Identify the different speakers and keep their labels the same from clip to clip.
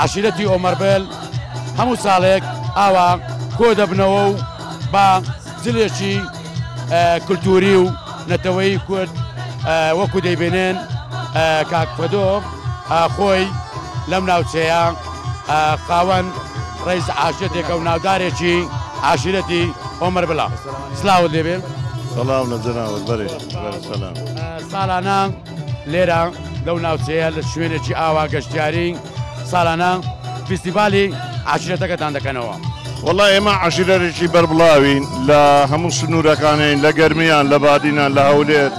Speaker 1: عەشیرەتی ئۆمەربێل هەموو ساڵێک ئاوا کۆدەبنەوە و بە جلێکی کلتوری و نەتەوەی کورد وەکو دەیبێنێن کاک فەدۆ خۆی لەم ناوچەیە خاوەن ڕێز عاشێتێکە و ناودارێکی عاشرەتی ئۆمەر بلا سلااوت لێبێ
Speaker 2: سلام لە جناوت بەرێ سلام
Speaker 1: ساڵانە لێرە لەو ناوچەیە لە شوێنێکی ئاوا گەشتیارین ساڵانە فیستیڤالی عاشرەتەکەتان دەکەنەوە.
Speaker 2: وەڵا ئێمە عەشیرەتێکی بەربڵاوین لە هەموو سنوورەکانین لە گەرمیان لە بادینان لە هەولێر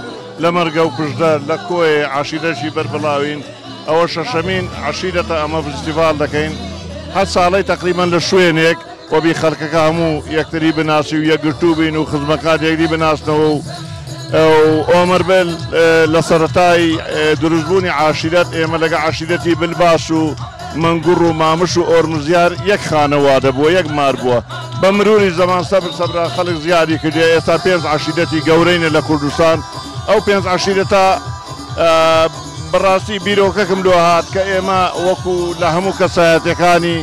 Speaker 2: لە مەرگە و پشدەر لە کۆیێ عەشیرەتێکی بەربڵاوین ئەوە شەشەمین عەشیرەتە ئەمە فیستیڤاڵ دەکەین هەر ساڵەی تەقریبەن لە شوێنێک وەبی خەلکەکە هەموو یەکتری بناسی و یەکگرتوو بین و خزمەکات یەکدی بناسنەوە و ئۆمر بل لە سەرەتای دروست بوونی عاشیرەت ئێمە لەگە عەشیرەتی بل باس و مەنگوڕ و مامش و ئۆرمزیار یەک خانەوادە بووە یەک مار بووە بە مروری زەمان سەبر سەبرا خەلک زیادی کردیە ئێستا پێنج عەشیرەتی گەورەینە لە کوردستان ئەو پێنج عەشیرەتە بەڕاستی بیرۆکەکم لۆ هات کە ئێمە وەکوو لە هەموو کەسایەتیەکانی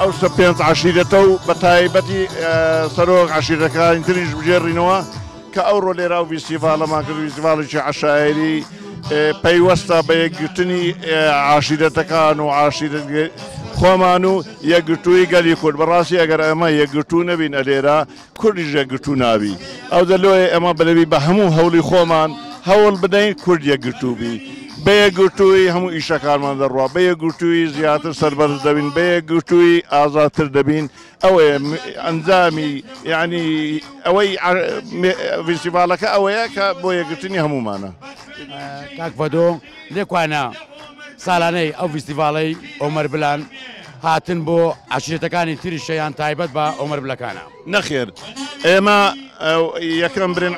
Speaker 2: ئەو سە پێنج عەشیرەتە و بە تایبەتی سەرۆک عەشیرەکانی تریش بگێڕینەوە کە ئەو ڕۆلێرا و ویسیڤالەمان کرد ویسیڤاڵێکی عەشایری پەیوەستە بە یەکگرتنی عاشیرەتەکان و عاشیرەت خۆمان و یەکگرتووی گەلی کورد بەڕاستی ئەگەر ئەمە یەکگرتوو نەبین ئەلێرە کوردیش یەکگرتوو نابی. ئەو دەلۆیە ئێمە بەلەوی بە هەموو هەوڵی خۆمان هەوڵ بدەین کورد یەکگرتوو بی. بە یەکگرتوویی هەموو ئیشەکانمان دەڕوا، بە یەکگرتوویی زیاتر سەربەرز دەبین، بە یەکگرتوویی ئازادتر دەبین. ئەوەیە ئەنجامی یەعنی ئەوەی ڤیستیڤاڵەکە ئەوەیە کە بۆ یەکگرتنی هەموومانە.
Speaker 1: کاک فەدۆ، لێکوانە سالانەی ئەو ڤیستیڤاڵەی ئۆمەر بلان، هاتن بۆ عەشیرەتەکانی تری شەیان تایبەت بە ئۆمەر بلەکانە.
Speaker 2: نەخێر ئێمە یەکەم برین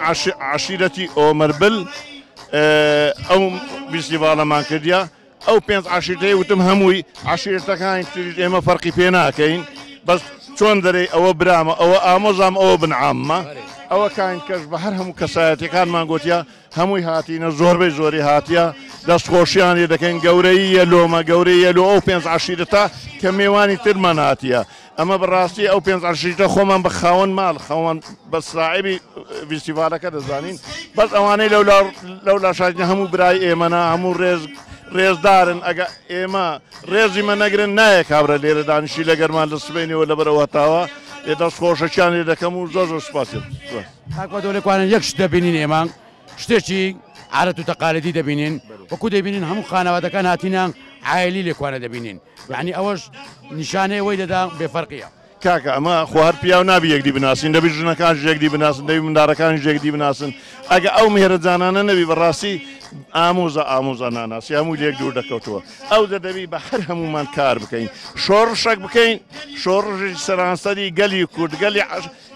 Speaker 2: عەشیرەتی ئۆمەر بل ئەو ڤیستیڤاڵەمان کردیە، ئەو پێنج عەشیرەتەی وتم هەمووی عەشیرەتەکانی تریش ئێمە فەرقی پێ ناکەین بەس چۆن دەرێی ئەوە برامە ئەوە ئامۆزام ئەوە بن عاممە ئەوە کاین کەش بە هەر هەموو کەسایەتیەکانمان گۆتیە هەمووی هاتینە زۆربەی زۆری هاتیە دەست خۆشیان لێ دەکەین گەورەی یەلۆمە گەورەی یەلۆ ئەو پێنج عشیرەتە کە مێوانی ترمان هاتیە ئەمە بەڕاستی ئەو پێنج عشیرتە خۆمان بە خاوەن ماڵ خەوان بە ساعبی ویسیڤالەکە دەزانین بەس ئەوانەی لەو لەو لاشاکە هەموو برای ئێمەە هەموو ڕێز ڕێزدارن ئەگە ئێمە ڕێزی مە نەگرن نایە کابرا لێرە دانیشی لەگەرمان لە سبینەوە لەبەرەوەتاوە لێ دەست خۆشەکیان لێ دەکەم و زۆر زۆر سپاسی.
Speaker 1: کاک مەدۆ لێکوانن یەک شت دەبینین ئێمە شتێکی عادەت و تەقالەتی دەبینین وەکو دەبینین هەموو خانەوادەکان هاتینە عایلی لێکوانە دەبینین یعنی ئەوەش نیشانەی وەی دەدا بێفەرقیە
Speaker 2: کاکە ئەمە خوار پیاو نابی یەکدی بناسین دەبی ژنەکان ژێکدی بناسن دەوی مندارەکان ژێکدی بناسن ئەگە ئەو مێرە جانانە نەبی بەڕاستی ئامۆزە ئامۆزە ناناسی هەموو لێک دوور دەکەوتەوە ئەو دەدەوی بە هەر هەمومان کار بکەین شۆڕشەک بکەین شۆڕژی سەرانسەری گەلی کوردگەلی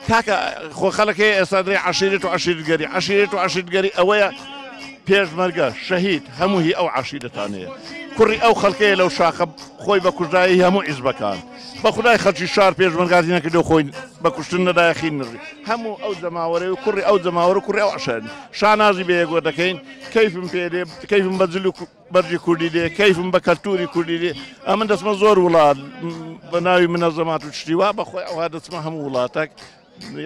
Speaker 2: کاکە خۆ خەلک هەیە ئێستا دەڵێ عەشیرەت و عەشیرەتگەری، عەشیرەت و عەشیرەتگەری ئەوەیە پێشمەرگە، شەهید هەموو هی ئەو عەشیرەتانەیە. کوڕی ئەو خەڵکەیە لەو شاخە خۆی بە کوژرایە هی هەموو حیزبەکان. بە خودای خەڵکی شار پێشمەرگاتی نەکردووە خۆی بە کوشتن نەدایە خین نەڕی. هەموو ئەو جەماوەرەی و کوڕی ئەو جەماوەر و کوڕی ئەو عەشایەرن. شانازی بە یەک وەردەکەین، کەیفم پێ دێ، کەیفم بە جل و بەرگی کوردی لێ کەیفم بە کەلتوری کوردی لێ ئەمن دەچمە زۆر وڵات بە ناوی منەزەمات و شتی وا بەخۆی ئەوها دەچمە هەموو وڵاتێک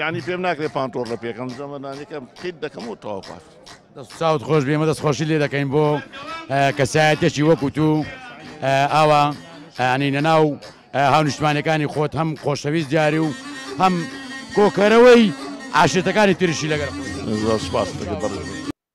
Speaker 2: یعنی پێم ناکرێت پانتۆر لە پێکەم زەمەنانەکەم قیت دەکەم و تەواوات
Speaker 1: چاوت خۆش بێمە دەست خۆشی لێ دەکەین بۆ کەسایەتێکی وەکوت و ئاوا ئەنی نەناو هاونیشتمانەکانی خۆت هەم خۆشەویست دیاری و هەم کۆکەرەوەی عاشێتەکانی تریشی لەگەر زۆر
Speaker 2: سپاس بەڕێ.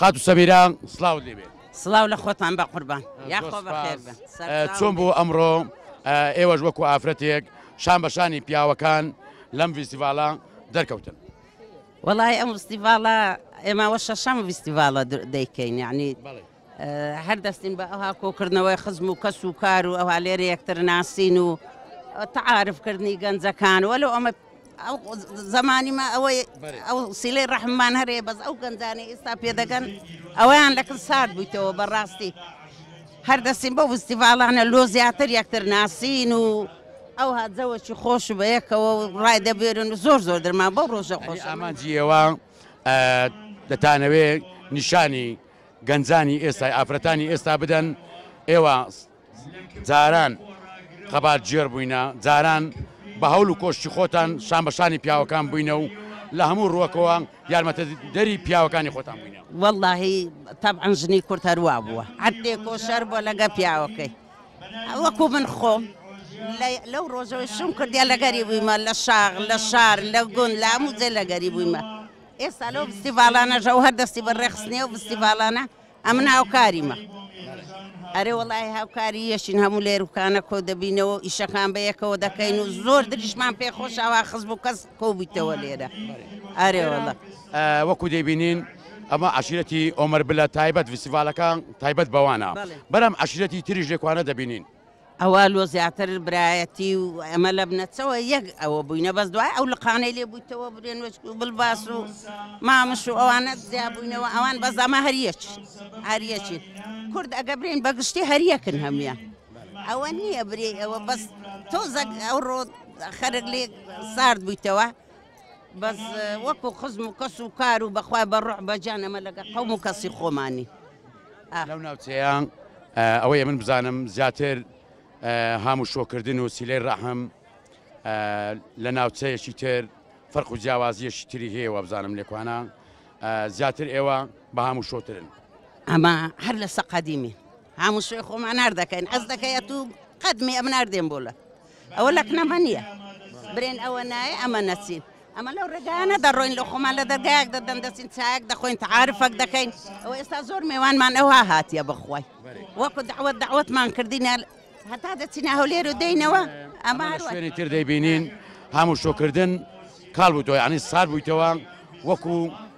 Speaker 1: خاتو سەمیرە سڵاوت لێ بێت.
Speaker 3: سڵاو لە خۆتان بە قوربان یاخوا بەخێر بن.
Speaker 1: چۆن بوو ئەمڕۆ ئێوەش وەکو ئافرەتێک شان بە شانی پیاوەکان لەم ڤیستیڤاڵە دەرکەوتن؟
Speaker 3: وەڵای ئەم ڤستیڤاڵە ئێماوە شەشەم ڤستیڤاڵە دەیکەین یعنی هەر دەستین بە ئەوها کۆکردنەوەی خزم و کەس و کار و ئەوها لێرە یەکتر ناسین و تەعاعرفکردنی گەنجەکان وەلو ئەمە ئەو زمانی ما ئەوەی ئەو سیلەی ڕەحممان هەرێ بەس ئەو گەنجانی ئێستا پێدەگەن ئەویان لەکن سارد بوویتەوە بەڕاستی هەر دەستیم بۆ وستیڤالانە لۆ زیاتر یەکتر ناسین و ئەو هاجەوەکی خۆش بە یەکەوە ڕای دەبێرن و زۆر زۆر دەرمان بەو ڕۆژە خۆش
Speaker 1: ئامانجیەوە دەتانەوێ نیشانی گەنجانی ئێستای ئافرەتانی ئێستا بدەن ئێوە جاران خەبات گێڕ بووینە جاران بە هەوڵ و کۆشتی خۆتان شان بە شانی پیاوەکان بووینە و لە هەموو ڕووەکەوە یارمەتە دەری پیاوەکانی خۆتان بووینە.
Speaker 3: وەڵاهی تەبعەن ژنی کورد هەر وا بووە هەر تێکۆشەر بووە لەگەڵ پیاوەکەی وەکوو من خۆم لەو ڕۆژەوەی شووم کردیان لەگەری بوویمە لە شاخ لە شار لە گوند لە هەموو جێ لەگەری بوویمە. ئێستا لەو فستیڤاڵانە ژەوهەر دەستی بە ڕێکخستنی ئەو فستیڤاڵانە ئەمن هاوکاریمە ئەرێ وەڵی هاوکاری یەشین هەموو لێروکانە کۆ دەبینەوە و ئیشەکان بە یەکەوە دەکەین و زۆر دریشمان پێ خۆشەوە خز بوو کەس کۆبیتەوە لێرە ئەرێ وەڵە ئە،
Speaker 1: وەکو دەبینین ئەمە عشیرەتی ئۆمەر بلە تایبەت فستیڤالەکان تایبەت بەوانە بەڵێ. بەرام عشیرەتی تریش لێکوانە دەبینین
Speaker 3: ئەوە لۆ زیاتر برایەتی و ئەمە لە بنەچەوە یەک ئەوە بووینە بەس دوای ئەو لقانەی لێ بوویتەوە برێن وەچک و بلباس و مامش و ئەوانە زیا بووینەوە ئەوان بەس ئەمە هەریەک هەریەکی کورد ئەگە برێن بەگشتی هەریەکن هەموە ئەوە نییە برێ ئەوە بەس تۆزەک ئەو ڕۆ خەرک لێ سارد بوویتەوە بەس وەکو خزم و کەس و کار و بەخوای بە ڕوح بەجان ئەمە لەگە قەوم و کەسی خۆمانی
Speaker 1: لەو ناوچەیان ئەوەیە من بزانم زیاتر هام و شۆکردن و سیلەی ڕەحم لە ناوچەیەکی تر فەرق و جیاوازیەکی تری هەیە وابزانم لێکوانە زیاتر ئێوە بەهام و شۆترن
Speaker 3: ئەمە هەر لە سەقادیمی هەموو شوێ خۆمان نار دەکەین ئەس دەکەی ئەتوو قەت مێ ئەم ناردێن بۆ لە ئەوە لەکنەمە نییە برێن ئەوە نایە ئەمە نەچین ئەمە لەو ڕێگانە دەڕۆین لە خۆمان لە دەرگایەک دەدەن دەچین چایەک دەخۆین تعاعرفەک دەکەین ئەو ئێستا زۆر مێوانمان ئەوها هاتیە بخوای وەکو داوت داوتمان کردینە هەتا دەچینە هەولێر و دەینەوە ئەمە
Speaker 1: شوێنی تر دەیبینین هەموو شۆکردن کاڵ بوویتەوە ینی سار بوویتەوە وەکو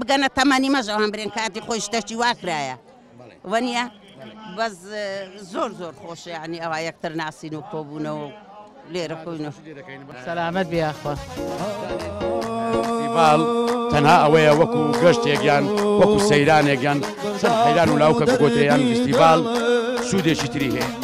Speaker 3: بگەنە تەمەنی مەش ئەوان برێن کاتی خۆی شتەکی وا کرایە وەنیە بەس زۆر زۆر خۆشە ینی ئەوە یەکتر ناسین و کۆبوونەوە لێرە کۆین
Speaker 4: سەلامەت بیاخوا
Speaker 1: فیستیڤال تەنها ئەوەیە وەکو گەشتێکیان وەکو سەیرانێکیان سەر حەیران و لاوکە بگۆتریان فیستیڤال سوودێکی تری هەیە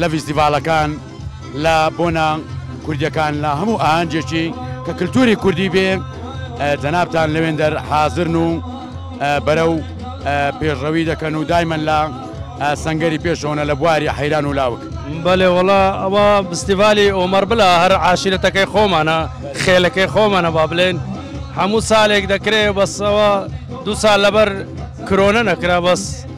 Speaker 5: لە ڤیستیڤالەکان لە
Speaker 1: بۆنە کوردیەکان لە هەموو ئاهەنجێکی کە کلتوری کوردی بێ جەنابتان لەوێندەر حازرن و بەرە و پێشڕەوی دەکەن و دایمەن لە سنگەری پێشەوەە لە بواری حەیران و لاوک
Speaker 5: بەێ وڵا ئەوە بستیڤالی ئۆمەر بلا هەر عاشرەتەکەی خۆمانە خێلەکەی خۆمانە با بلێن هەموو سالێک دەکرێ بەسەوە دو سال لەبەر کرۆنە نەکرا بەس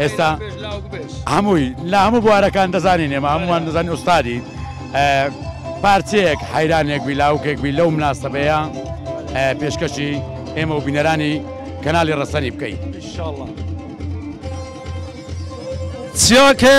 Speaker 1: ئێستا هەمووی لە هەموو بوارەکان دەزانین ئێمە هەمووان دەزانین ئوستادی پارچەیەک حەیرانێک بی لاوکێک بی لەو مناسبەیە پێشکەشی ئێمە و بینەرانی کەناڵی ڕەسەنی بکەیت
Speaker 5: چیاکە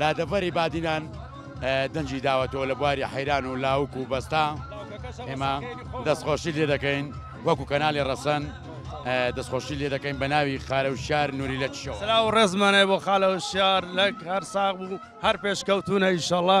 Speaker 1: لە دەڤەری بادینان دەنگی داوەتەوە لە بواری حەیران و لاوک و بەستا ئێمە دەستخۆشی لێ دەکەین وەکو کەنالی ڕەسەن دەستخۆشی لێ دەکەین بە ناوی خارە و شار نووری لە چشەوە
Speaker 5: سلاو و ڕێزمانای بۆ خالە هوشیار لەک هەر ساغ بوو هەر پێشکەوتونە
Speaker 6: ئیشەڵا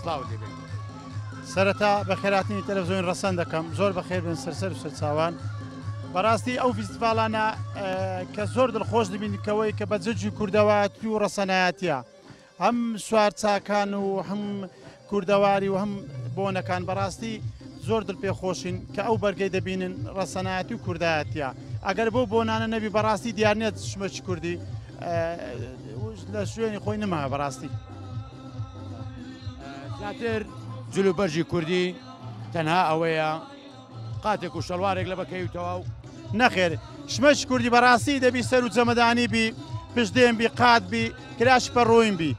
Speaker 6: سڵاو لێ بێت.
Speaker 7: سەرەتا بەخێراتنی تەلەڤزۆین ڕەسەن دەکەم زۆر بەخێر بن سەرسەر و سەرچاوان بەڕاستی ئەو فیستیڤالانە کە زۆر دڵخۆش دەبینکەوەی کە بە جەجی کوردەواتی و ڕەسەنایەتە هەم سوار چاکان و هەم کوردەواری و هەم بۆنەکان بەڕاستی زۆر دڵ پێ خۆشین کە ئەو بەرگەی دەبینن ڕەسەنایەتی و کوردایەتە ئەگەر بۆ بۆنانە نەبی بەڕاستی دیارنێت شمەچ کوردی لە شوێنی خۆی نما بەڕاستی.
Speaker 1: زیاتر جلوبەرجی کوردی تەنها ئەوەیە قاتێک و شەڵوارێک لە بەکەی و تەواو
Speaker 7: نەخێر شمەش کوردی بەڕاستی دەبی سەر و جەمەدانی بی پشتێن بی قات بی کراش پەڕۆین بی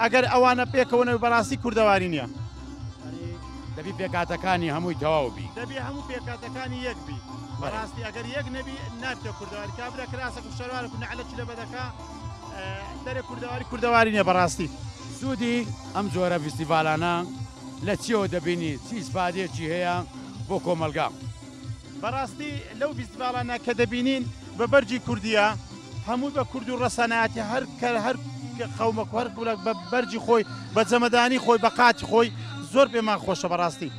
Speaker 7: ئەگەر ئەوانە پێکەوەنە بەڕاستی کوردەواری نییە
Speaker 1: دەبی پێکاتەکانی هەمووی تەواو بی
Speaker 7: دەبی هەموو پێکاتەکانی یەک بی بەڕاستی ئەگەر یەک نەبی نابتە کوردەواری کابرا کراسە و شەوارە و نەعلە چ لە بەدەکە دەرێ کوردەواری کوردەواری نیە بەڕاستی
Speaker 1: سوودی ئەم جۆرە فیستیڤالانە لە چیەوە دەبینی چی سپادێکی هەیە بۆ کۆمەلگا
Speaker 7: بەڕاستی لەو فیستیڤالانە کە دەبینین بە بەرجی کوردیە هەموو بە کورد و ڕەسەنایەتی هەر کە هەر خەومە کوەر گوڵک بە بەرجی خۆی بە جەمەدانی خۆی بە قاتی خۆی زۆر پێمان خۆشە بەڕاستی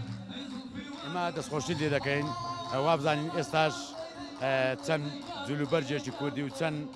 Speaker 1: ئەمە دەستخۆشی لێ دەکەین وابزانین ئێستاش چەند جلوبەرجێکی کوردی و چەند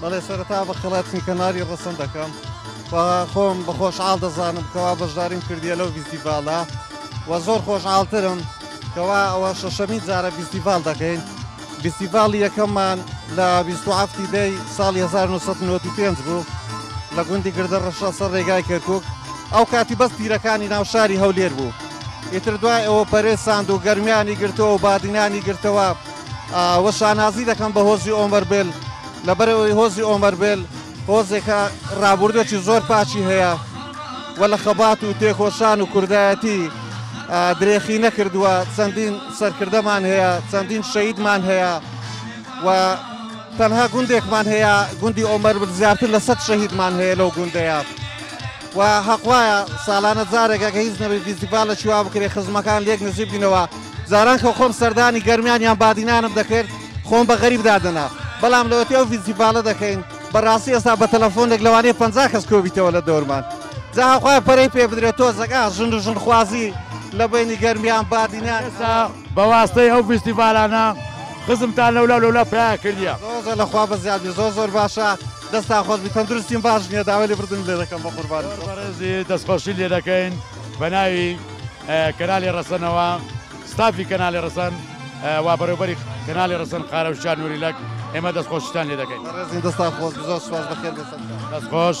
Speaker 8: بەڵێ سەرەتا بە خڵاتی کەناری ڕسم دەکەم خۆم بە خۆشحاڵ دەزانم کەوا بەشداریم کردیە لەو ویستیڤالە و زۆر خۆشحاڵترم کەوا ئەوە شەشەمین جارە ویستیڤال دەکەین ویستیڤال یەکەممان لە 27 دەی ساڵ 1995 بوو لە گوندی گردە ڕەشە سەر ڕێگای کەرکک ئەو کاتی بەس پیرەکانی ناو شاری هەولێر بوو ئیتر دوای ئەوە پەرێ ساند و گەرمیانی گرتەوە بادینانی گرتەوە وە شانازی دەکەم بە هۆزی ئۆمەربێل لەبەرەوەی هۆزی ئۆمەربێل هۆزێکە ڕابوردێکی زۆر پاچی هەیە و لە خەبات و تێکۆشان و کوردایەتی درێخی نەکردووە چەندین سەرکردەمان هەیە چەندین شەیدمان هەیە و تەنها گوندێکمان هەیە گوندی ئۆمەر زیاتر لە سە شەهیدمان هەیە لەو گوندەیە و هەقواە ساڵانە جارێکەکە هیچ نەبێت دیزیبا لە چوا بکرێت خزمەکان لێک نزیبینەوە جاران کە خۆم سەردانی گەرمیان یان بادینانم دەکرد خۆم بە غەریب دادەنا بەڵام لەوەتی ئەو فیستیڤاڵە دەکەین بەڕاستی ئێستا بە تەلەفۆنێک لەوانەیە پەنجا کەس کۆبیتەوە لە دەورمان جا هاخوای پەرەی پێ بدرێت تۆزەک ئا ژن و ژنخوازی لە بینی گەرمیان بادینان
Speaker 1: ئێستا بە واستەی ئەو فیستیڤالانە خزمتان لەولا و لەولا پیا کردیە.
Speaker 8: زۆر زۆر لەخوا بەزیاد بی زۆر زۆر باشە دەستان خۆش بی تەندروستیم باش نییە داوای لێبوردنم لێ دەکەم بەقوربانت. زۆر
Speaker 1: بەڕێزی دەستخۆشی لێ دەکەین. بەناوی کەنالی ڕەسەنەوە ستافی کەنالی ڕەسەن وا بەرەوبەری کەنالی ڕەسەن قارە شار نووری لەک ئێمە دەست خۆشتان لێ دەکەین
Speaker 8: دەستا خۆش زۆر سواز بەخێر
Speaker 9: بێت دەست خۆش.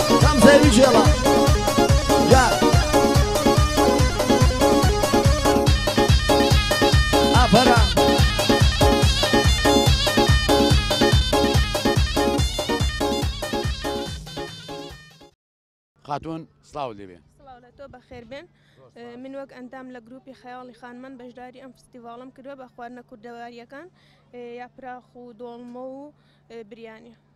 Speaker 1: خاتون سلااو لێبێ
Speaker 10: تۆ بەخێر بێن من وەک ئەندام لە گروپی خەیاڵی خانمان بەشداری ئەم فستیڤالم کردوە بە خواردنە کوردەواریەکان یا پراخ و دۆڵمە و
Speaker 11: بریانە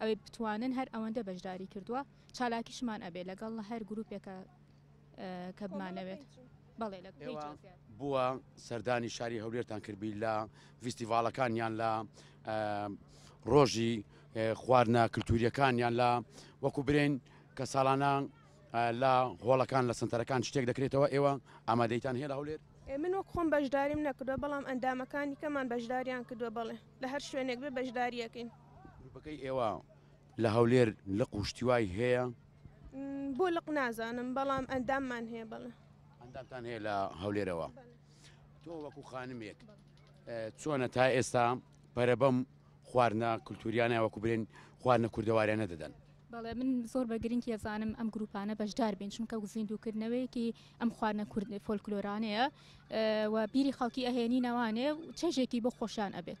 Speaker 11: ئەوەی بتوانن هەر ئەوەندە بەشداری کردوە چالاکیشمان ئەبێ لەگەڵ هەر گروپێکە کە بمانەوێت بەڵێ لە
Speaker 1: بووە سەردانی شاری هەولێرتان کردبی لە ڤیستیڤالەکان یان لە ڕۆژی خواردنە کللتوریەکان یان لە وەکو برێن کە ساڵانە لە هۆڵەکان لە سنتەرەکان شتێک دەکرێتەوە ئێوە ئامادەیتان هەیە لە هەولێر
Speaker 10: من وەک خۆم بەشداریم نەکردوە بەڵام ئەندامەکانی کەمان بەشداریان کردوە بڵێ لە هەر شوێنێک بێ بەشداریەکەین
Speaker 1: گروپەکەی ئێوە لە هەولێر لق و شتیوای هەیە؟
Speaker 10: بۆ لق نازانم بەڵام ئەنداممان هەیە بەڵێ
Speaker 1: ئەندامتان هەیە لە هەولێرەوە تۆ وەکو خانمێک چۆنە تا ئێستا پەرە بەم خواردنە کولتوریانە وەکو برێن خواردنە کوردەوارێنە دەدەن
Speaker 11: بەڵێ من زۆر بە گرنگی ێزانم ئەم گروپانە بەشدار بین چونکە زیندوکردنەوەیەکی ئەم خواردنە کوردنی فۆلکلۆرانەیە و بیری خەڵکی ئەهێنینەوانێ و چێژێکی بۆ خۆشیان ئەبێت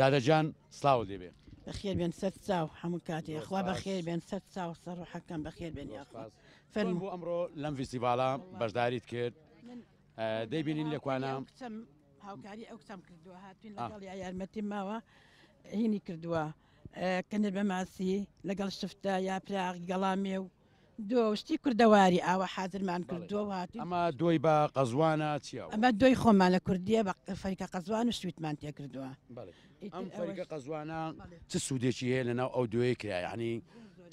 Speaker 1: دادە جان سڵاوت لێ بێ.
Speaker 11: بەخێر
Speaker 10: بێن
Speaker 4: سەت چاو هەموو کاتێ خوا بەخێر بێن سەت چاو سەرڕحەکەم بەخێر بێن یاخوا
Speaker 1: فەرم بۆ ئەمڕۆ لەم فیسیڤالە بەشداریت کرد دەیبینین لەکوانە کچم
Speaker 4: هاوکاری ئەو کچم کردووە هاتوین لەگەڵ یا یارمەتی ماوە هینی کردووە کەنر بە ماسی لەگەڵ شفتە یا پراغ گەڵامێ و دۆ شتی کوردەواری ئاوا حازرمان کردووە و هاتووین.
Speaker 1: ئەمە دۆی بە قەزوانە چیا وە؟
Speaker 4: ئەمە دۆی خۆمانە کوردییە بە فەریکە قەزوان و سویتمان تێ کردووە.
Speaker 1: بەڵێ ئەم فەریکە قەزوانە چ سوودێکی هەیە لە ناو ئەو دۆیەی کرا یەعنی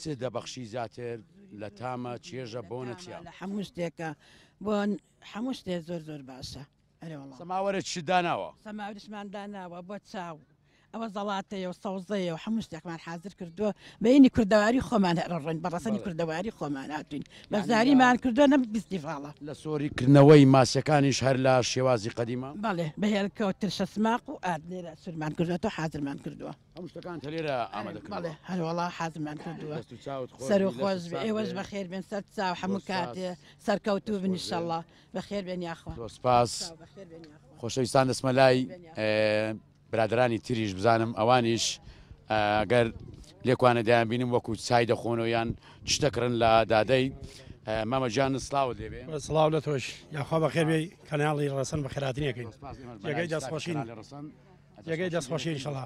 Speaker 1: چ دەبەخشی زیاتر لە تامە چێژە بۆنە چیا؟
Speaker 4: لە تامە لە هەموو شتێکە بۆن هەموو شتێ زۆر زۆر باشە.
Speaker 1: ئەرێوەڵا. سەماوەرت شت داناوە.
Speaker 4: سەماورشمان داناوە بۆ چاو. ئەوە زەڵاتەیە و سەوزەیە و هەموو شتێکمان حازر کردووە بەینی کوردەواری خۆمان هەرڕۆین بە ڕەسەنی کوردەواری خۆمان هاتوین بە زاریمان کردووە نەم بیستی ڤاڵە
Speaker 1: لە سۆری کردنەوەی ماسیەکانیش هەر لە شێوازی قەدیمە؟
Speaker 4: بەڵێ بە هێلکە و ترشە سماق و ئارد لێرە سورمان کردووە تۆ حازرمان کردووە
Speaker 1: هەموو شتەکان تە لێرە ئامادە کردووە بەڵێ
Speaker 4: هەروەڵا حازرمان کردووە دەست و چاوت خۆش سەر و بی، لەش خۆش بێ ساغ ئێوەش بێ. بەخێر بێن سەر چاو هەموو زۆر سپاس. کاتێ سەرکەوتوو بن ان شاء اللە بەخێر بێن یاخوا.
Speaker 1: زۆر سپاس خۆشەویستان دەچمە لای برادرانی تریش بزانم ئەوانیش گەر لێکوانە دەیان بینم وەکو چای دەخۆنەوە یان چ دەکڕن لە دادەی مامە جان سلااو دەبێ
Speaker 12: سلااو لە تۆش یاخوا بەخێبێ کەناڵی ڕسن بە خێراتنیەکەین جێگەی دەستخۆشین جێگەی دەستخۆشین شڵا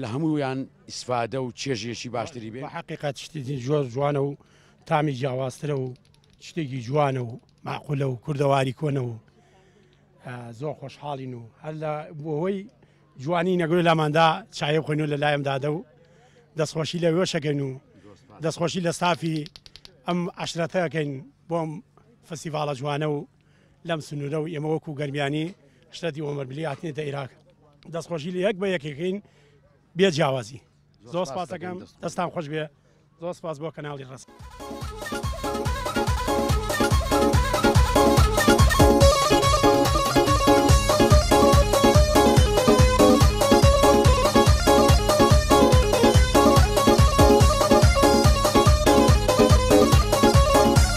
Speaker 1: لە هەموویان ئیسفادە و چێژێکی باشتری بێ.
Speaker 12: حەقیقەت شتێکی جۆر جوانە و تامی جیاوازترە و شتێکی جوانە و ماقولە و کوردەواری کۆنە و زۆر خۆشحاڵین و هەر لە بۆهۆی جوانی نەگوێ لاماندا چای خۆین و لە لایم دادە و دەستخۆشی لە وێشەکەین و دەستخۆشی لە ستافی ئەم عشرەتەکەین بۆم فسیڤالە جوانە و لەم سنوورە و ئێمە وەکو گەرمیانی شتەتی ئۆمەربلی هاتنێتە عێراق دەستخۆشی لە یەک بە یەکێکین بێ جیاوازی زۆر سپاسەکەم دەستان خۆش بێ زۆر سپاس بۆ کەناڵی ڕست.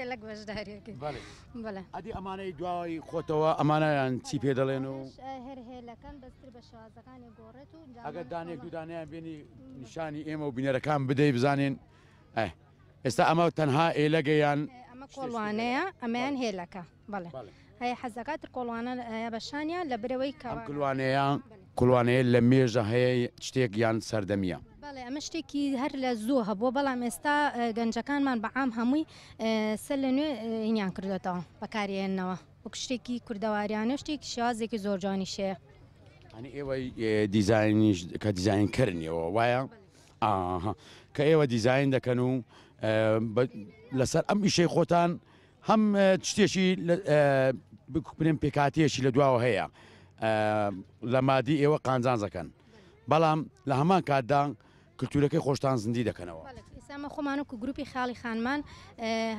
Speaker 13: یەلەک بەشدارێک بەڵێ
Speaker 1: ئەدی ئەمانەی دوای خۆتەوە ئەمانیان چی پێ دەڵێن و
Speaker 13: هەر هێلەکەن بەستر بە شازەکانی گۆڕێت و
Speaker 1: ئەگەر دانێک دوودانیان بینی نیشانی ئێمە و بینەرەکان بدەی بزانین ئێستا ئەمە تەنها ئێلەگەیان
Speaker 13: ئەمە کۆڵوانەیە ئەمەیان هێلەکە بەڵێ هەیە حەزدەکا ترکۆڵوانە هەیە بە شان یان لە برەوەی کەوانە.
Speaker 1: ئەم کلوانەیە کلوانەیە لە مێژە هەیە شتێک یان سەردەمیە.
Speaker 13: بەڵێ ئەمە شتێکی هەر لە زوو هەبووە بەڵام ئێستا گەنجەکانمان بە عام هەمووی سەر لە نوێ هینیان کردوێتەوە بەکاری هێننەوە وەک شتێکی کوردەواریانە شتێکی شێوازێکی زۆر جوانی شەیە.
Speaker 1: ئەنی ئێوەی دیزایانیش کە دیزایین کردنیەوە وایە ئاها کە ئێوە دیزایین دەکەن و لەسەر ئەم ئیشەی خۆتان هەم شتێکی بکوپرێن پێکاتەیەکی لە دواوە هەیە لە مادی ئێوە قانزانزەکەن بەڵام لە هەمان کاتدا کلتورەکەی خۆشتان زندی دەکەنەوە
Speaker 13: ئێسامە خۆمانەکو گروپی خاڵی خانمان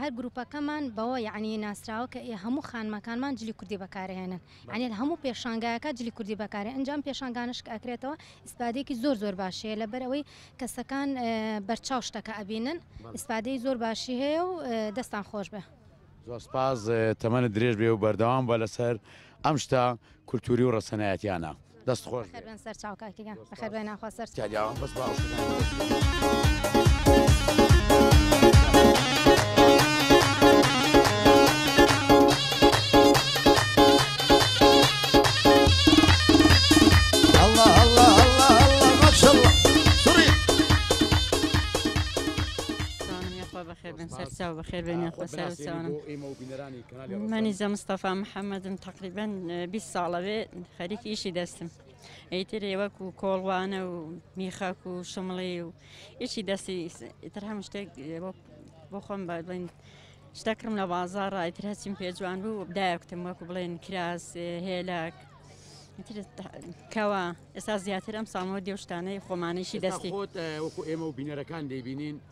Speaker 13: هەر گروپەکەمان بەوە یعنی ناسراوە کە ئێ هەموو خانمەکانمان جلی کوردی بەکارهێنن یانی لە هەموو پێشانگایەکا جلی کوردی بەکارێ ئەنجام پێشانگانەش کە ئەکرێتەوە ئیسپادەیەکی زۆر زۆر باشی هەیە لەبەر ئەوەی کەسەکان بەرچاو شتەکە ئەبینن ئیسپادەی زۆر باشی هەیە و دەستان خۆش بێ
Speaker 1: زۆر سپاس تەمەنت درێژ بێ و بەردەوام بە لەسەر ئەم شتە کولتووری و ڕەسەنایەتیانە. دەست خۆش بن
Speaker 13: سەر چاو کاکی گیان بەخێر بێن ناخوا سەر تیا دیاوە
Speaker 1: بەس باوە
Speaker 14: بەخێر بێن سەر چاو بەخێر بێنیان خۆ سەر چاوانم. منی زە مستەفا محەمەدم تەقریبەن بیست ساڵەوێ خەریکی ئیشی دەستم ئەیتر ئێوەک و کۆڵوانە و میخەک و شمڵی و ئیشی دەستی ئیتر هەم شتێک بۆ خۆم بە بڵین شتەکرم لە بازار ئیتر هەچیم پێ جوان بوو دایکتم وەکو بڵێن کراس هێلاک کەوا ئێستا زیاتر ئەم سامەوە دێشتانەی خۆمانیشی دەستی
Speaker 1: وەکو ئێمە و بینەرەکان دەیبینین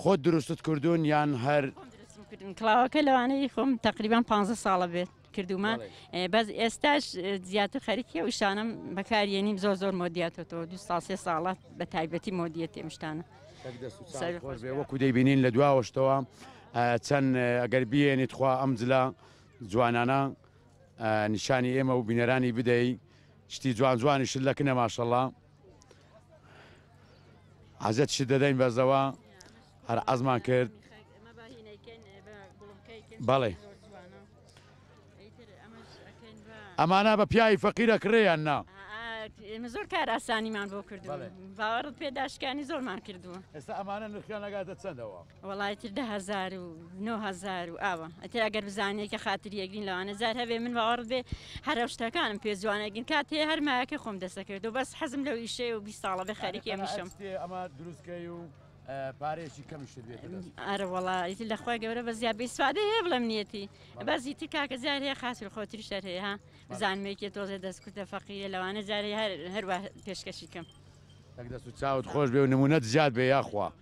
Speaker 1: خۆت دروستت کردوون یان هەر؟ خۆم دروستم کردوون
Speaker 14: کڵاوەکە لەوانەیە خۆم تەقریبان پانزە ساڵە بێت کردومە بەس ئێستاش زیاتر خەریکی ئەو شتانەم بەکارێنیم زۆر زۆر مۆدیاتەوە دو ساڵ سێ ساڵە بە تایبەتی مۆدیە تێمشتانە تەک دەست و چاوت خۆش بێ
Speaker 1: وەکو دەیبینین لە دواوەشتەوە ئا، چەند ئا، ئەگەر بیێنیت خوا ئەم جلە جوانانە ئا، نیشانی ئێمە و بینەرانی بدەی شتی جوان جوانیشت لەکنە ماشەڵا. عەزێت شت دەدەین بەزەوە هەر عەزمان کرد بەڵێ ئەمانە بە پیاوی فەقیرە کڕێیان نا
Speaker 14: ئێمە زۆر کار ئاسانیمان بۆ کردو باوەڕت پێداشکانی زۆرمان کردووە
Speaker 1: ئێستا ئەمانە نرخیان نگاتە چەندەوە
Speaker 14: وەڵای تر دە هەزار و نۆ هەزار و ئاوە ئەتر ئەگەر بزانێت کە خاتری یەکدین لەوانە جار هەبێ من باوەڕ بێ هەرە شتەکانم پێ جوانە گن کات هەیە هەرمایەکە خۆم دەسەکرد و بەس حەزم لەو ئیشەیە و بی ساڵە بێ خەریکی ئەمیشم
Speaker 1: ئەمە دروستکەی و پارێکی کەمیشت بێت
Speaker 14: ئەرە وڵا ئیتی لەخوای گەورە بە زیابی سوادە هەیە بڵم نیەتی بەزی تر کاکە جار هەیە خاچر خۆتری شەر هەیە ها بزانمێکی تۆزێ دەستکردە فەقیە لەوانە جارێ هەر هەروە پێشکەشی کەم
Speaker 1: دەست و چاوت خۆش بێ و نمونەت زیاد بێ یاخوا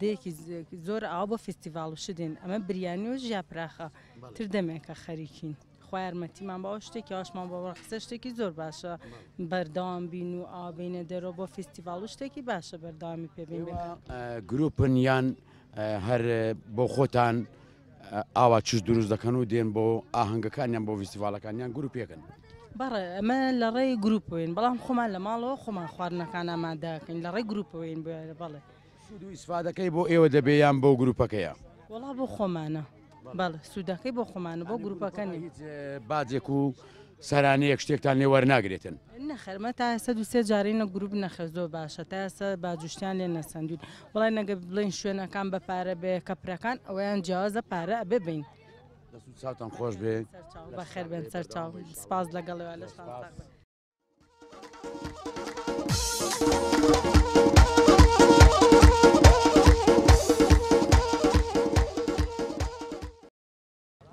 Speaker 5: دێکی زۆر ئاو بۆ فستیڤال و شدێن ئەمە بریانی و ژیا پراخە تر دەمێکە خەریکین خوارمەتیمان باوە شتێکی ئاشمان بەوە قسە شتێکی زۆر باشە بەردەوام بین و ئاوێنە دەرەوە بۆ فستیڤال و شتێکی باشە بەردامی پێبین
Speaker 1: گروپن یان هەر بۆ خۆتان ئاوا چش دروست دەکەن و دێن بۆ ئاهنگەکانیان بۆ فستیڤالەکانیان گروپێکن.
Speaker 5: بەڕێ ئەمە لە ڕێی گروپین بەڵام خۆمان لە ماڵەوە خۆمان خواردنەکان ئامادەکەین لە ڕێی گروپەوەین بێ
Speaker 1: بەڵێ سوود و ئیسفادەکەی بۆ ئێوە دەبێ یان بۆ گروپەکەیە؟
Speaker 5: وەڵا بۆ خۆمانە بەڵێ سوودەکەی بۆ خۆمانە بۆ گروپەکە نی
Speaker 1: باجێک و سەرانەیەک شتێکتان لێ وەرناگرێتن
Speaker 5: نەخەرمە تا ئێستا دوو سێ جارینە گروپ نەخێ زۆر باشە تا ئێستا باجوشتیان لێ نەسەندوین بڵای نەگە بڵین شوێنەکان بە پارە بێ کە پرەکان ئەویان جیازە پارە ئەبێ بین دەست و
Speaker 1: چاوتان خۆش بێ سەرچاو
Speaker 5: بەخێر بێن سەرچاو سپاس لەگەڵێوە لە ساڵ.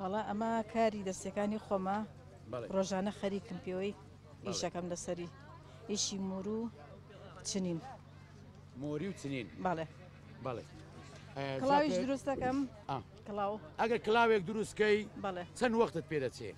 Speaker 5: وڵا ئەمە کاری دەستەکانی خۆمە ڕۆژانە خەریکم پێوەی ئیشەکەم لەسەری ئیشی مور و چنین
Speaker 1: مۆری و چنین
Speaker 5: بەڵێ
Speaker 1: بەڵێ
Speaker 5: کڵاویش دروستەکەم کڵاو
Speaker 1: ئەگەر کلااوێک دروستکەی
Speaker 5: بەڵێ
Speaker 1: چەند وەختت پێ دەچێت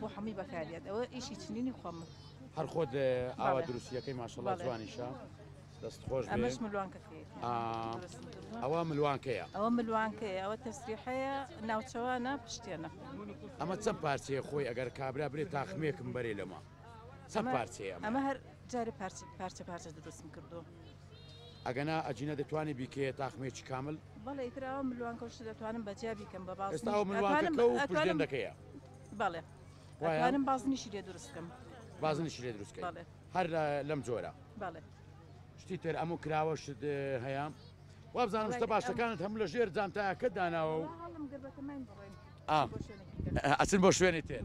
Speaker 1: بۆ
Speaker 5: حەمی بەکاریات ئەوە ئیشی چنینی خۆمە
Speaker 1: هەر خۆت ئاوا دروستیەکەی ماشەڵات جوانیشە دەست خۆش
Speaker 5: ئەمەش ملوانکەکەی
Speaker 1: ئەوە ملوانکەیە
Speaker 5: ئەوە ملوانکەیە ئەوە تەسریحەیە ناوچەوانە پشتێنە
Speaker 1: ئەمە چەند پارچەیە خۆی ئەگەر کابرا برێ تاخمێکم بەرێ لەمە چەند پارچەیە
Speaker 5: ئەمە هەر جارە پارچە پارچە پارچە دروستم کردو
Speaker 1: ئەگەنا ئەجینە دەتوانێت بیکێ تاخمێکی کامل
Speaker 5: بەڵێ تراوە ملوانکەشت دەتوانم بەجیا بیکەم بە
Speaker 1: باستاوە ملوانکە و پشتێن دەکەیە
Speaker 5: بەڵێ وایانم بازنیشی لێ دروستکەم
Speaker 1: بازنیشی لێ دروستکە هەر لەم جۆرە
Speaker 5: بەڵێ
Speaker 1: شتی تر ئەمە کراوە شت هەیە وابزانم شتە باشەکانت هەموو لە ژێر جانتاکە داناوە و ئەچن بۆ شوێنی تێ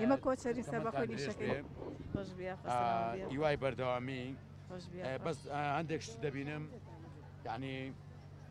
Speaker 5: ئێمە کۆچەری
Speaker 1: سەبخۆیوای بەردەوامی بەس هەندێک شت دەبینم یعنی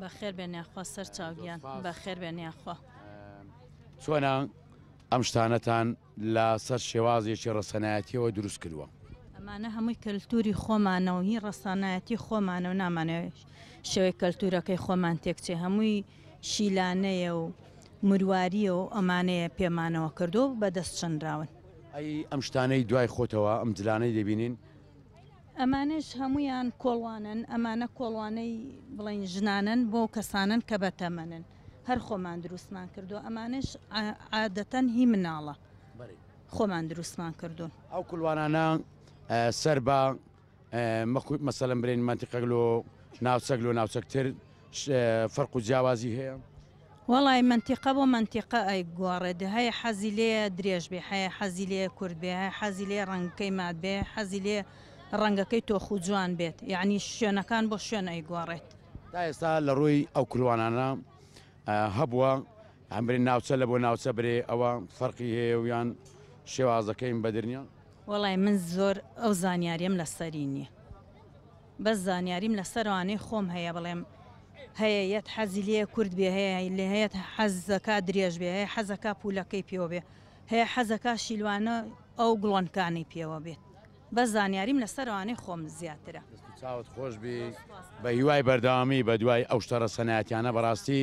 Speaker 1: بەخێربێن یاخوا
Speaker 5: سەرچاو
Speaker 1: گیان بەخێربێن یاخوا. چۆنە ئەم شتانەتان لە سەر شێوازێکی ڕەسەنایەتیەوە دروست کردووە.
Speaker 15: ئەمانە هەمووی کەلتوری خۆمانەوە هی ڕەسانایەتی خۆمانە و نامانەوێت شێوەی کەلتورەکەی خۆمان تێکچێ هەمووی شیلانەیە و مرواریە و ئەمانەیە پێمانەوە کردو بەدەست چنراون.
Speaker 1: ئەی ئەم شتانەی دوای خۆتەوە ئەم جلانەی دەبینین
Speaker 15: ئەمانەش هەموویان کۆڵوانن، ئەمانە کۆڵوانەی بڵێین ژنانەن بۆ کەسانن کە بەتەمەنن، هەر خۆمان دروستمان کردووە، ئەمانەش عادەتەن هی مناڵە خۆمان دروستمان کردوون.
Speaker 1: ئەو کلوانانە سەر بە مەسەلەن برێن مەنتیقەک لۆ ناوچەک لۆ ناوچەک تر چ فەرق و جیاوازی هەیە؟
Speaker 15: وەڵای مەنتیقە بۆ مەنتیقە ئەی گۆڕێ دە هەیە حەزی لێیە درێژ بێ هەیە حەزی لێیە کورت بێ هەیە حەزی لێیە ڕەنگەکەی مات بێ هەیە حەزی لێیە ڕەنگەکەی تۆخ و جوان بێت یەعنی شوێنەکان بۆ شوێن ئەی گۆڕێت.
Speaker 1: تا ئێستا لە ڕووی ئەو کروانانە هەبووە یان برێ ناوچە لە بۆ ناوچە برێ ئەوە فەرقی هەیە و یان شێوازەکەیم بەدرنیە؟
Speaker 15: وەڵای من زۆر ئەو زانیاریەم لەسەری نیە. بەس زانیاریم لە سەرانەی خۆم هەیە بڵێم هەیە یەت حەزی لێ کورت بێ هەیە لێ هەیەت حەزەکە درێژ بێ هەیە حەزەکە پولەکەی پێوە بێ هەیە حەزەکە شیلوانە ئەو گڵۆنکانەی پێوە بێت بە زانیاریم لە سەرانەی خۆم زیاترە
Speaker 1: چاوت خۆش بی بە هیوای بەردەوامی بە دوای ئەو شتە ڕەسەنایەتیانە بەڕاستی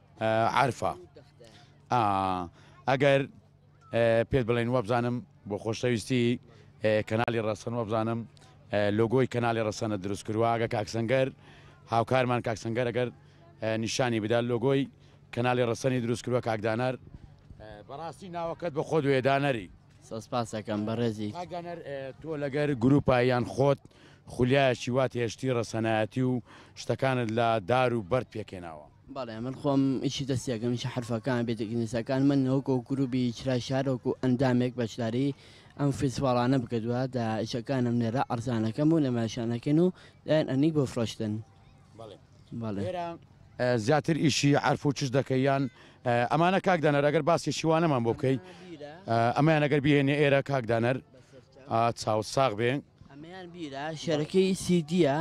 Speaker 1: عارفە ئا ئەگەر پێت بڵێن وەبزانم بۆ خۆشەویستی کەنالی ڕەسەن وەبزانم لۆگۆی کەنالی ڕەسەنە دروست کردواگە کاکسەنگەر هاوکارمان کاکسەنگەر ئەگەر نیشانی بدات لۆگۆی کەنالی ڕەسەنی دروست کردوە کاکدانەر بەڕاستی ناوەکەت بە خۆت وێدانەری
Speaker 16: سەسپاسەکەم بەڕێزی کاکدانەر
Speaker 1: تۆ لەگەر گروپایان خۆت خولیایەکی وات هێشتی ڕەسەنایەتی و شتەکانت لە دار و بەرد پێکێناوە
Speaker 16: بەڵێ من خۆم ئیشی دەستیەکەم ئیشە حرفەکان بێتەکنیسەکان من نەوەکو گروبی چرای شارۆکو ئەندامێک بەشداری ئەم فیسواڵانە بکردووە دا ئیشەکانم نێرە ئەرزانەکەم و نەمایشانەکەن و دایان ئەنی بۆ فرۆشتن بەڵێ
Speaker 1: زیاتر ئیشی عرف و چش دەکەی یان ئەمانە کاکدانەر ئەگەر باسی شیوانەمان بۆ بکەی ئەمەیان ئەگەر بهێنێ ئێرە کاکدانەر چاو ساغ بێن
Speaker 16: ئەمیان بیرە شەرەکەی سیدیە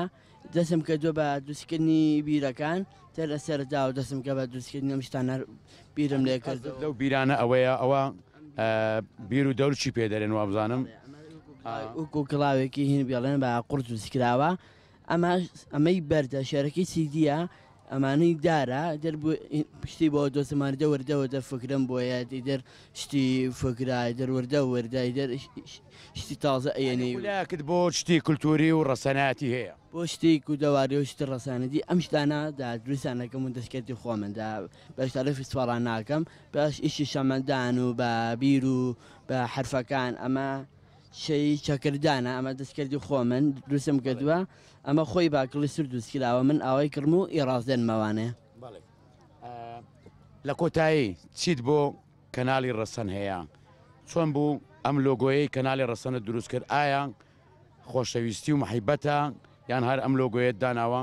Speaker 16: دەسم کردووە بە دروستکردنی بیرەکان تە لە سەرەتاوە دەسم کە بە دروستکردنی ئەم شتانە بیرم لێ کرد حەزت
Speaker 1: لەو بیرانە ئەوەیە ئەوە بیر و دەور چی پێ دەرێن وابزانم
Speaker 16: وەکو کڵاوێکی هین بێڵێن بە قوڕ دروست کراوە ئەمە ئەمەی بەردە شێرەکەی سیدیە ئەمانەی دارا ئیتر بو شتی بۆ دۆسە ماردە وردە وردە فکرم بۆیەت ئیتر شتی فکرا ئیتر وردە وردە ئیتر شتی تازە
Speaker 1: ئەیەنێ خولاکت بۆ شتی کلتوری و ڕەسەنایەتی هەیە؟
Speaker 16: بۆ شتی کودەواری و شتی ڕەسانەتی ئەم شتانە دا دروستیان ئەکەم و دەسکەتی خۆمن دا بە شەرەفی سواران ناکەم بەس ئیشی شەمەندان و بە بیر و بە حەرفەکان ئەمە شەی چەکردانە ئەمە دەسکەردی خۆمن دروستم کردوە. ئەمە خۆی باکڵی سور دروست کراوە من ئاوای کڕم و ی ڕازێنمەوانێ.
Speaker 1: لە کۆتایی چیت بۆ کەناڵی ڕەسەن هەیە؟ چۆن بوو ئەم لۆگۆیەی کەناڵی ڕەسەنت دروست کرد؟ ئایا خۆشەویستی و محیبەتە یان هەر ئەم لۆگۆیەت داناوە؟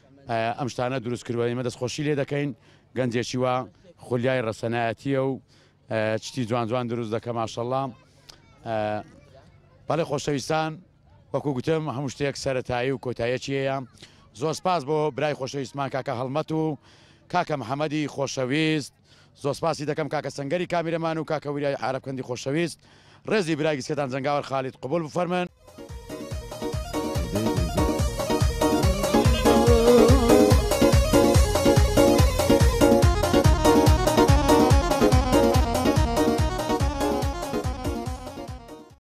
Speaker 1: ئەم شتانە دروست کردوە ئێمە دەستخۆشی لێ دەکەین گەنجێکی وا خولیای ڕەسەنایەتیە و چتی جوان جوان دروست دەکە ماشەڵام بەڵێ خۆشەویستان وەکو گوتم هەموو شتێک سەتایی و کۆتایەکیەیە زۆر سپاس بۆ برای خۆشەویستمان کاکە هەڵمەت و کاکەم حەمەدی خۆشەویست زۆر سپاسی دەکەم کاکە سەنگەری کامیرەمان و کاکە وریای عارەب کەندی خۆشەویست ڕێزی برای گسکەتان جەنگاوەر خالید قبول بفەرمن.